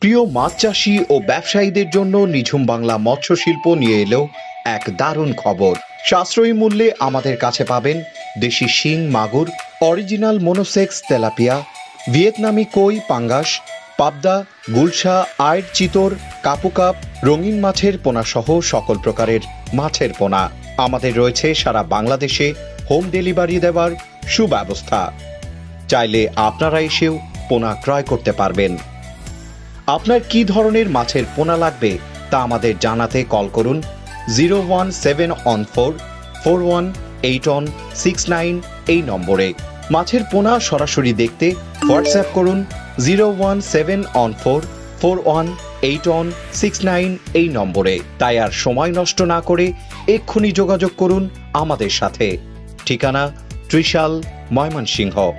প্রিয় মাছ চাষি ও ব্যবসায়ীদের জন্য নিঝুম বাংলা মৎস্য শিল্প নিয়ে এলো এক দারুণ খবর। সাশ্রয়ী মূল্যে আমাদের কাছে পাবেন দেশি শিং, মাগুর, অরিজিনাল মোনোসেক্স তেলাপিয়া, ভিয়েতনামি কই, পাঙ্গাস, পাবদা, গুলশা, আয়ের চিতর কাপুকাপ রঙিন মাছের পোনা সহ সকল প্রকারের মাছের পোনা। আমাদের রয়েছে সারা বাংলাদেশে হোম ডেলিভারি দেওয়ার সুব্যবস্থা। চাইলে আপনারা এসেও পোনা ক্রয় করতে পারবেন। আপনার কি ধরনের মাছের পোনা লাগবে তা আমাদের জানাতে কল করুন zero one seven on four four one eight on six nine এই নম্বরে। মাছের পোনা সরাসরি দেখতে হোয়াটসঅ্যাপ করুন zero one seven on four four one eight on six nine এই নম্বরে। তাই আর সময় নষ্ট না করে এক্ষুনি যোগাযোগ করুন আমাদের সাথে। ঠিকানা ত্রিশাল ময়মনসিংহ।